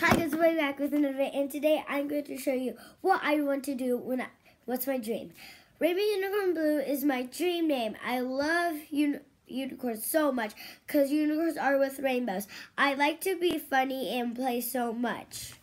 Hi guys, we're back with another video, and today I'm going to show you what I want to do when I, what's my dream. Rainbow Unicorn Blue is my dream name. I love uni unicorns so much because unicorns are with rainbows. I like to be funny and play so much.